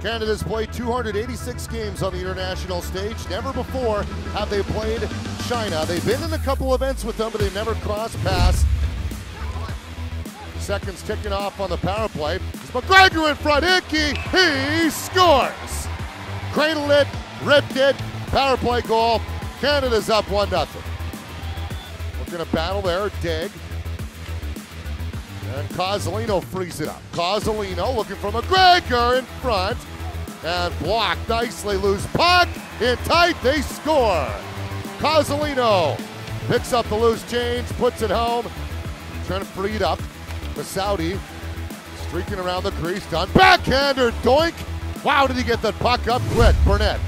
Canada's played 286 games on the international stage. Never before have they played China. They've been in a couple events with them, but they've never crossed paths. Seconds ticking off on the power play. It's McGregor in front. Hickey, he scores. Cradled it, ripped it. Power play goal. Canada's up 1 0. Looking to battle there. Dig. And Cozzolino frees it up. Cozzolino looking for McGregor in front. And blocked nicely. Loose puck. In tight. They score. Cozzolino picks up the loose change, puts it home. Trying to free it up. The Saudi streaking around the crease. Done. Backhander. Doink. Wow, did he get that puck up quick? Burnett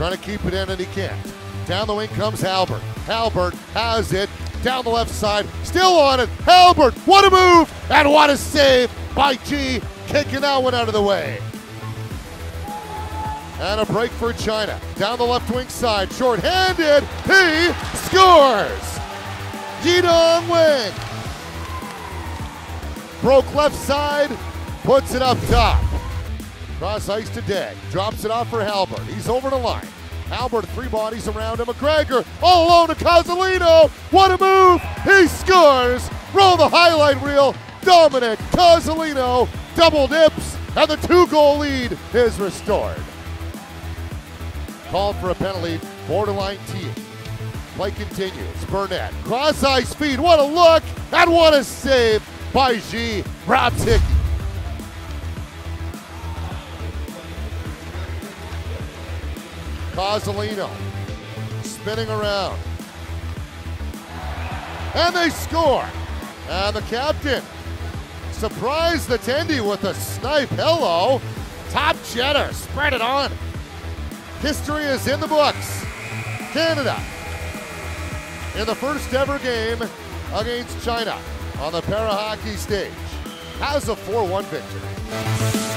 trying to keep it in, and he can't. Down the wing comes Halbert. Halbert has it down the left side, still on it. Halbert, what a move, and what a save by G, kicking that one out of the way. And a break for China. Down the left wing side, short-handed, he scores! Jidong Wing broke left side, puts it up top. Cross ice to Dag, drops it off for Halbert. He's over the line. Halbert, three bodies around him. McGregor all alone to Cozzolino. What a move! He scores! Roll the highlight reel. Dominic Cozzolino double dips, and the two goal lead is restored. Called for a penalty, borderline team. Play continues. Burnett, cross ice feed. What a look, and what a save by G. Robs Hickey. Cozzolino spinning around. And they score. And the captain surprised the Tendy with a snipe. Hello. Top cheddar. Spread it on. History is in the books. Canada in the first ever game against China on the para hockey stage has a 4 1 victory.